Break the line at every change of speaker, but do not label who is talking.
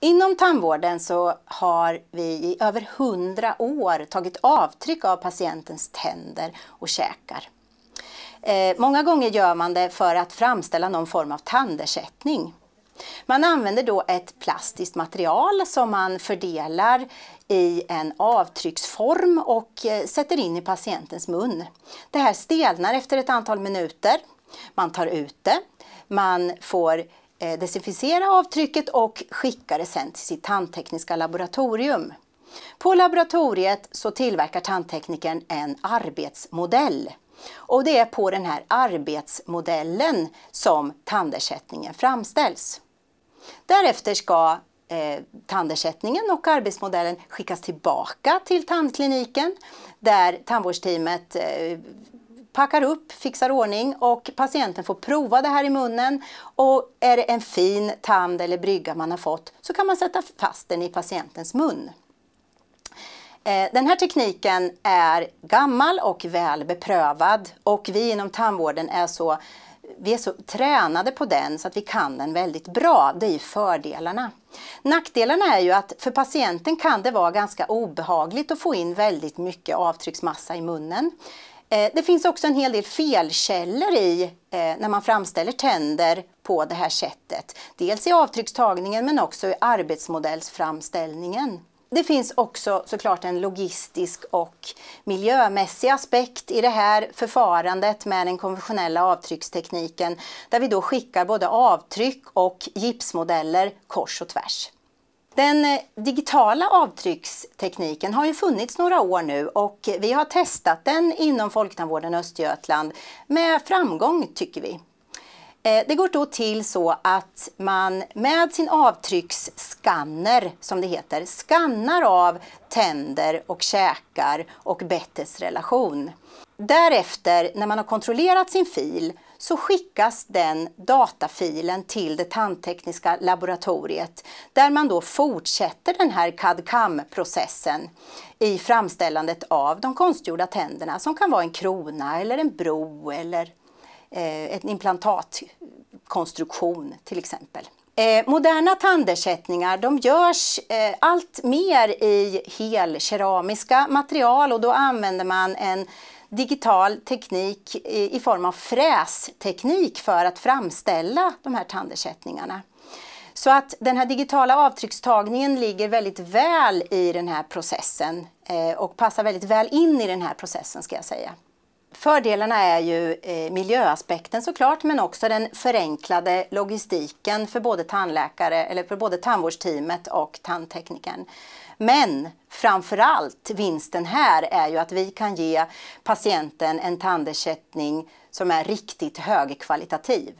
Inom tandvården så har vi i över 100 år tagit avtryck av patientens tänder och käkar. Eh, många gånger gör man det för att framställa någon form av tandersättning. Man använder då ett plastiskt material som man fördelar i en avtrycksform och eh, sätter in i patientens mun. Det här stelnar efter ett antal minuter. Man tar ut det, man får Eh, desinficera avtrycket och skicka det sen till sitt tandtekniska laboratorium. På laboratoriet så tillverkar tandteknikern en arbetsmodell. Och det är på den här arbetsmodellen som tandersättningen framställs. Därefter ska eh, tandersättningen och arbetsmodellen skickas tillbaka till tandkliniken där tandvårdsteamet eh, packar upp, fixar ordning och patienten får prova det här i munnen. Och är det en fin tand eller brygga man har fått så kan man sätta fast den i patientens mun. Eh, den här tekniken är gammal och väl beprövad och vi inom tandvården är så, vi är så tränade på den så att vi kan den väldigt bra. Det är ju fördelarna. Nackdelarna är ju att för patienten kan det vara ganska obehagligt att få in väldigt mycket avtrycksmassa i munnen. Eh, det finns också en hel del felkällor i eh, när man framställer tänder på det här sättet. Dels i avtryckstagningen men också i arbetsmodellsframställningen. Det finns också såklart en logistisk och miljömässig aspekt i det här förfarandet med den konventionella avtryckstekniken där vi då skickar både avtryck och gipsmodeller kors och tvärs. Den eh, digitala avtryckstekniken har ju funnits några år nu och vi har testat den inom Folktandvården Östergötland med framgång tycker vi. Eh, det går då till så att man med sin avtrycksskanner, som det heter, skannar av tänder och käkar och bettets relation. Därefter, när man har kontrollerat sin fil, så skickas den datafilen till det tandtekniska laboratoriet där man då fortsätter den här CAD-CAM-processen i framställandet av de konstgjorda tänderna som kan vara en krona eller en bro eller eh, en implantatkonstruktion till exempel. Eh, moderna tandersättningar de görs eh, allt mer i helkeramiska material och då använder man en digital teknik i, form av frästeknik för att framställa de här tandersättningarna. Så att den här digitala avtryckstagningen ligger väldigt väl i den här processen eh, och passar väldigt väl in i den här processen ska jag säga. Fördelarna är ju eh, miljöaspekten såklart men också den förenklade logistiken för både tandläkare eller för både tandvårdsteamet och tandteknikern. Men framförallt vinsten här är ju att vi kan ge patienten en tandersättning som är riktigt högkvalitativ.